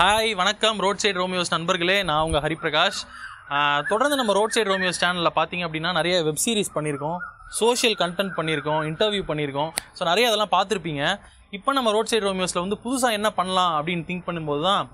Hi வணக்கம். Road side Romeos நண்பர்களே நான் உங்கள் ஹரிபிரகாஷ். தொடர்ந்து நம்ம ரோட் சைடு ரோமியோஸ் சேனலில் பார்த்தீங்க அப்படின்னா நிறைய வெப் சீரிஸ் பண்ணியிருக்கோம் சோஷியல் கண்டென்ட் பண்ணியிருக்கோம் இன்டர்வியூ பண்ணியிருக்கோம் ஸோ நிறைய அதெல்லாம் பார்த்துருப்பீங்க இப்போ நம்ம ரோட் சைடு ரோமியோஸில் வந்து புதுசாக என்ன பண்ணலாம் அப்படின்னு திங்க் பண்ணும்போது தான்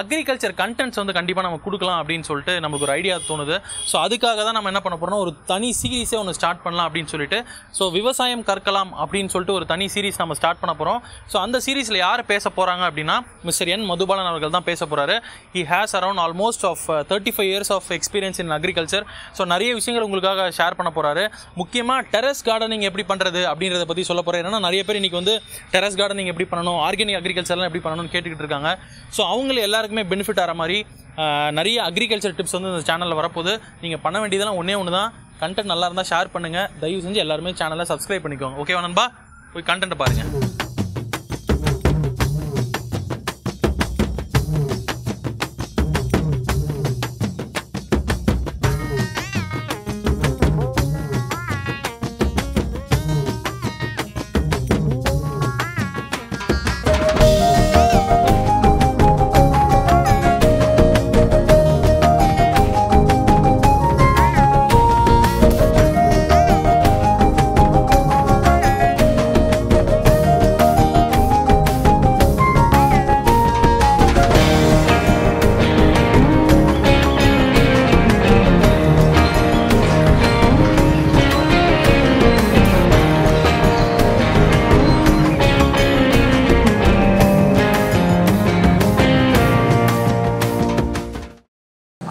அக்ரிகல்ச்சர் கண்டென்ட்ஸ் வந்து கண்டிப்பாக நம்ம கொடுக்கலாம் அப்படின்னு சொல்லிட்டு நமக்கு ஒரு ஐடியா தோணுது. ஸோ அதுக்காக தான் நம்ம என்ன பண்ண போகிறோம் ஒரு தனி சீரீஸே ஒன்று ஸ்டார்ட் பண்ணலாம் அப்படின்னு சொல்லிட்டு ஸோ விவசாயம் கற்கலாம் அப்படின்னு சொல்லிட்டு ஒரு தனி சீரிஸ் நம்ம ஸ்டார்ட் பண்ண போகிறோம் ஸோ அந்த சீரிஸில் யார் பேச போகிறாங்க அப்படின்னா மிஸ்டர் என் மதுபாலன் அவர்கள் தான் பேச போகிறாரு he has around almost of thirty five years of experience in agriculture so நிறைய விஷயங்கள் உங்களுக்காக ஷேர் பண்ண போகிறாரு முக்கியமாக டெரஸ் கார்டனிங் எப்படி பண்ணுறது அப்படின்றத பற்றி சொல்ல போகிறேன் ஏன்னா நிறைய பேர் இன்றைக்கி வந்து டெரஸ் கார்டனிங் எப்படி பண்ணணும் ஆர்கானிக் அக்ரிகல்ச்சர்லாம் எப்படி பண்ணணும்னு கேட்டுக்கிட்டு இருக்காங்க. ஸோ அவங்களை எல்லாம் எல்லாருக்குமே பெனிஃபிட் ஆகிற மாதிரி நிறைய அக்ரிகல்ச்சர் டிப்ஸ் வந்து இந்த சேனலில் வரப்போகுது. நீங்கள் பண்ண வேண்டியதெல்லாம் ஒன்றே ஒன்று தான் கண்டென்ட் நல்லா இருந்தால் ஷேர் பண்ணுங்கள் தயவு செஞ்சு எல்லாருமே சேனலை சப்ஸ்கிரைப் பண்ணிக்கோங்க. ஓகேவா நண்பா? போய் கண்டென்ட்டை பாருங்கள்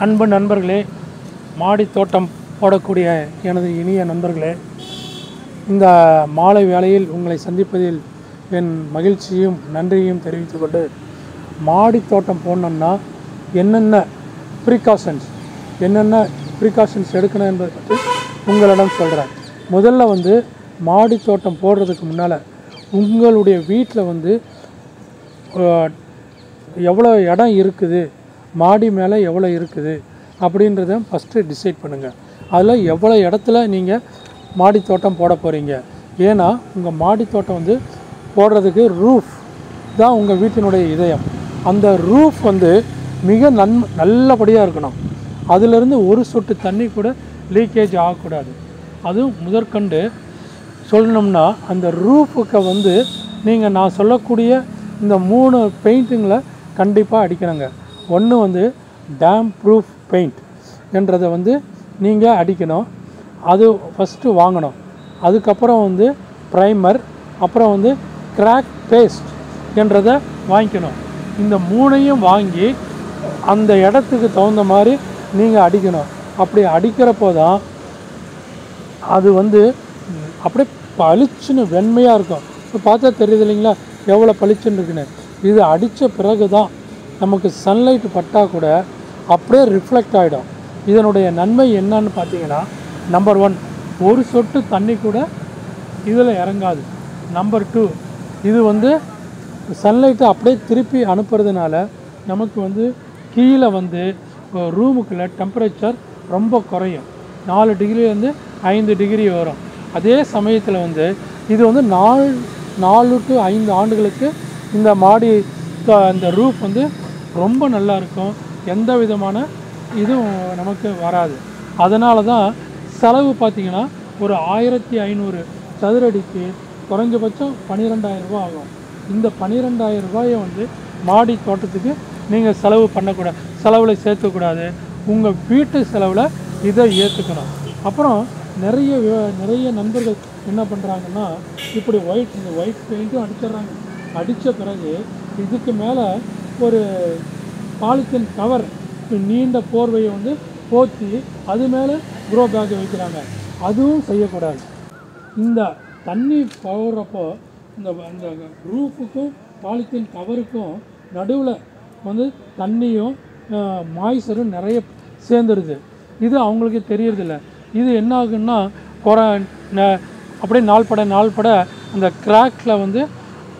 அன்பு நண்பர்களே மாடி தோட்டம் போடக்கூடிய எனது இனிய நண்பர்களே இந்த மாலை வேளையில் உங்களை சந்திப்பதில் என் மகிழ்ச்சியும் நன்றியையும் தெரிவித்துக்கொண்டு மாடி தோட்டம் போடணும்னா என்னென்ன ப்ரிகாஷன்ஸ் என்னென்ன ப்ரிகாஷன்ஸ் எடுக்கணும் என்பதை பற்றி உங்களிடம் சொல்கிறேன் முதல்ல வந்து மாடி தோட்டம் போடுறதுக்கு முன்னால் உங்களுடைய வீட்டில் வந்து எவ்வளோ இடம் இருக்குது மாடி மேலே எவ்வளோ இருக்குது அப்படின்றத ஃபஸ்ட்டு டிசைட் பண்ணுங்கள் அதில் எவ்வளோ இடத்துல நீங்கள் மாடி தோட்டம் போட போகிறீங்க ஏன்னா உங்கள் மாடி தோட்டம் வந்து போடுறதுக்கு ரூஃப் தான் உங்கள் வீட்டினுடைய இதயம். அந்த ரூஃப் வந்து மிக நன் நல்லபடியாக இருக்கணும். அதிலிருந்து ஒரு சொட்டு தண்ணி கூட லீக்கேஜ் ஆகக்கூடாது. அதுவும் முதற்கண்டு சொல்லணும்னா அந்த ரூஃபுக்கு வந்து நீங்கள் நான் சொல்லக்கூடிய இந்த மூணு பெயிண்டிங்கில் கண்டிப்பாக அடிக்கணுங்க. ஒன்று வந்து டேம் ப்ரூஃப் பெயிண்ட் என்றதை வந்து நீங்கள் அடிக்கணும். அது ஃபஸ்ட்டு வாங்கணும். அதுக்கப்புறம் வந்து ப்ரைமர் அப்புறம் வந்து கிராக் பேஸ்ட் என்றதை வாங்கிக்கணும். இந்த மூணையும் வாங்கி அந்த இடத்துக்கு தகுந்த மாதிரி நீங்கள் அடிக்கணும். அப்படி அடிக்கிறப்போ தான் அது வந்து அப்படியே பளிச்சுன்னு வெண்மையாக இருக்கும். இப்போ பார்த்தா தெரியுது இல்லைங்களா? எவ்வளோ பளிச்சுன்னு இருக்குன்னு. இது அடித்த பிறகு தான் நமக்கு சன்லைட் பட்டால் கூட அப்படியே ரிஃப்ளெக்ட் ஆகிடும் இதனுடைய நன்மை என்னன்னு பார்த்தீங்கன்னா நம்பர் ஒன் ஒரு சொட்டு தண்ணி கூட இதில் இறங்காது. நம்பர் டூ இது வந்து சன்லைட்டை அப்படியே திருப்பி அனுப்புறதுனால நமக்கு வந்து கீழே வந்து ரூமுக்குள்ளே டெம்பரேச்சர் ரொம்ப குறையும். நாலு டிகிரிலேருந்து ஐந்து டிகிரி வரும். அதே சமயத்தில் வந்து இது வந்து நாலு நாலு டு ஐந்து ஆண்டுகளுக்கு இந்த மாடி த- இந்த ரூஃப் வந்து ரொம்ப நல்லா இருக்கும் எந்த விதமான இதுவும் நமக்கு வராது. அதனால தான் செலவு பார்த்திங்கன்னா ஒரு ஆயிரத்தி ஐநூறு சதுரடிக்கு குறைஞ்சபட்சம் பன்னிரெண்டாயிரம் ரூபாய் ஆகும். இந்த பன்னிரெண்டாயிரம் ரூபாயை வந்து மாடி தோட்டத்துக்கு நீங்கள் செலவு பண்ணக்கூடாது. செலவில் சேர்த்துக்கூடாது உங்கள் வீட்டு செலவில் இதை ஏற்றுக்கணும் அப்புறம் நிறைய நிறைய நண்பர்கள் என்ன பண்ணுறாங்கன்னா இப்படி ஒயிட் இந்த ஒயிட் பெயிண்ட்டும் அடிச்சிடுறாங்க. அடித்த பிறகு இதுக்கு மேலே ஒரு பாலித்தீன் கவர் நீண்ட போர்வையை வந்து போத்தி அது மேலே க்ரோ பேக் வைக்கிறாங்க. அதுவும் செய்யக்கூடாது. இந்த தண்ணி போகிறப்போ இந்த அந்த ரூஃபுக்கும் பாலித்தீன் கவருக்கும் நடுவில் வந்து தண்ணியும் மாய்ச்சரும் நிறைய சேர்ந்துருது. இது அவங்களுக்கு தெரியறதில்ல. இது என்ன ஆகுன்னா குறை ந- அப்படியே நாள்பட நாள்பட அந்த கிராக்கில் வந்து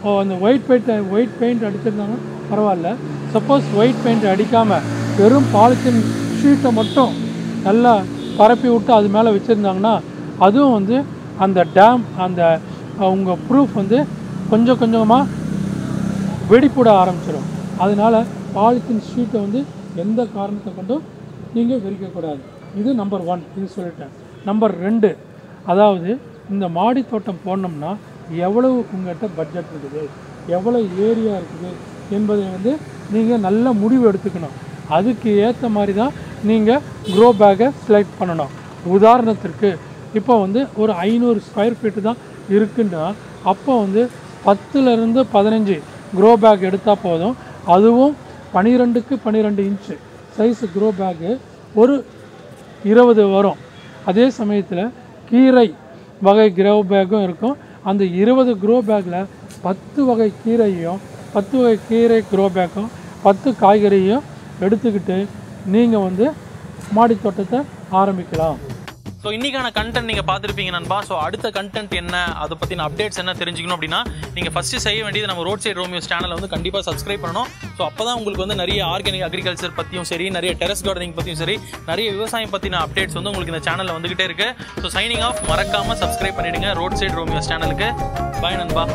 அந்த ஒயிட் பெயிண்ட் ஒயிட் பெயிண்ட் அடிச்சிருந்தாங்கன்னா பரவாயில்ல. சப்போஸ் ஒயிட் பெயிண்ட் அடிக்காமல் வெறும் பாலித்தீன் ஷீட்டை மட்டும் நல்லா பரப்பி விட்டு அது மேலே வச்சுருந்தாங்கன்னா அதுவும் வந்து அந்த டேம் அந்த உங்கள் ப்ரூஃப் வந்து கொஞ்சம் கொஞ்சமாக வெடிப்புட ஆரம்பிச்சிடும் அதனால் பாலித்தீன் ஷீட்டை வந்து எந்த காரணத்தை கொண்டும் நீங்கள் விரிக்கக்கூடாது இது நம்பர் ஒன் இது சொல்லிட்டேன். நம்பர் ரெண்டு அதாவது இந்த மாடி தோட்டம் போடணும்னா எவ்வளவு உங்கள்கிட்ட பட்ஜெட் இருக்குது? எவ்வளோ ஏரியா இருக்குது? என்பதை வந்து நீங்கள் நல்ல முடிவு எடுத்துக்கணும். அதுக்கு ஏற்ற மாதிரி தான் நீங்கள் க்ரோ பேக்கை செலக்ட் பண்ணணும். உதாரணத்திற்கு இப்போ வந்து ஒரு ஐநூறு ஸ்கொயர் ஃபீட்டு தான் இருக்குன்னா அப்போ வந்து பத்துலேருந்து பதினஞ்சு க்ரோ பேக் எடுத்தால் போதும். அதுவும் பனிரெண்டுக்கு பன்னிரெண்டு இன்ச்சு சைஸ் க்ரோ பேக்கு ஒரு இருபது வரும். அதே சமயத்தில் கீரை வகை க்ரோ பேக்கும் இருக்கும். அந்த இருபது க்ரோ பேக்கில் பத்து வகை கீரையும் பத்து வகை கீரை க்ரோ பேக்கும் பத்து காய்கறியும் எடுத்துக்கிட்டு நீங்கள் வந்து மாடி தோட்டத்தை ஆரம்பிக்கலாம். ஸோ இன்றைக்கான கண்டென்ட் நீங்கள் பார்த்துருப்பீங்க நண்பா. ஸோ அடுத்த கண்டென்ட் என்ன? அதை பற்றின அப்டேட்ஸ் என்ன தெரிஞ்சுக்கணும் அப்படின்னா நீங்கள் ஃபஸ்ட்டு செய்ய வேண்டியது நம்ம ரோட் சைடு ரோமியோஸ் சேனலை வந்து கண்டிப்பாக சப்ஸ்கிரைப் பண்ணணும். ஸோ அப்போ தான் உங்களுக்கு வந்து நிறைய ஆர்கானிக் அக்ரிகல்ச்சர் பற்றியும் சரி நிறைய டெரஸ் கார்டனிங் பற்றியும் சரி நிறைய விவசாயம் பற்றின அப்டேட்ஸ் வந்து உங்களுக்கு இந்த சேனலில் வந்துகிட்டே இருக்குது ஸோ சைனிங் ஆஃப் மறக்காமல் சப்ஸ்கிரைப் பண்ணிவிடுங்க ரோட் சைடு ரோமியோஸ் சேனலுக்கு பாய் நண்பா.